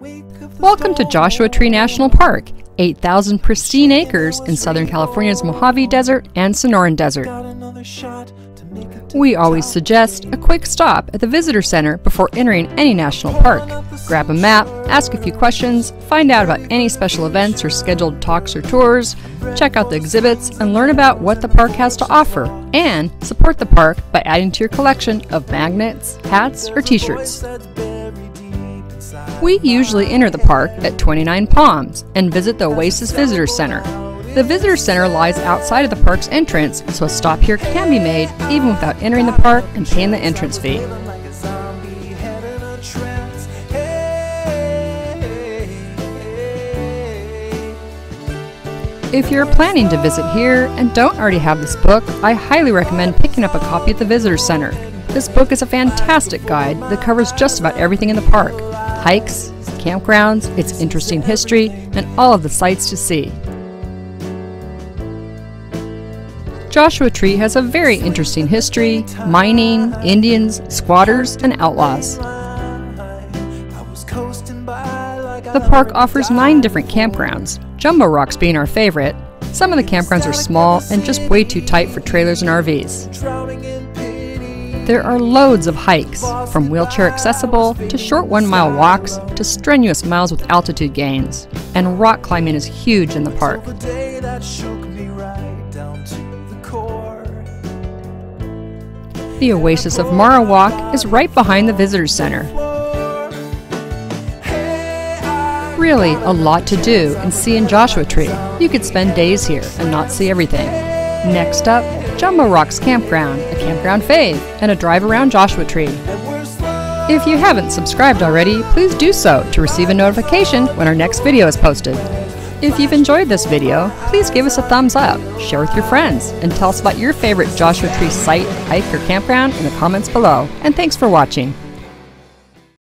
Welcome to Joshua Tree National Park, 8,000 pristine acres in Southern California's Mojave Desert and Sonoran Desert. We always suggest a quick stop at the Visitor Center before entering any national park. Grab a map, ask a few questions, find out about any special events or scheduled talks or tours, check out the exhibits, and learn about what the park has to offer. And support the park by adding to your collection of magnets, hats, or t shirts. We usually enter the park at 29 Palms and visit the Oasis Visitor Center. The Visitor Center lies outside of the park's entrance, so a stop here can be made even without entering the park and paying the entrance fee. If you're planning to visit here and don't already have this book, I highly recommend picking up a copy at the Visitor Center. This book is a fantastic guide that covers just about everything in the park hikes, campgrounds, its interesting history, and all of the sights to see. Joshua Tree has a very interesting history mining, Indians, squatters, and outlaws. The park offers nine different campgrounds, Jumbo Rocks being our favorite. Some of the campgrounds are small and just way too tight for trailers and RVs. There are loads of hikes, from wheelchair accessible to short one mile walks to strenuous miles with altitude gains. And rock climbing is huge in the park. The Oasis of Mara Walk is right behind the Visitor Center. Really, a lot to do and see in Joshua Tree. You could spend days here and not see everything. Next up, Jumbo Rocks Campground, a campground fave, and a drive around Joshua Tree. If you haven't subscribed already, please do so to receive a notification when our next video is posted. If you've enjoyed this video, please give us a thumbs up, share with your friends, and tell us about your favorite Joshua Tree site, hike, or campground in the comments below. And thanks for watching.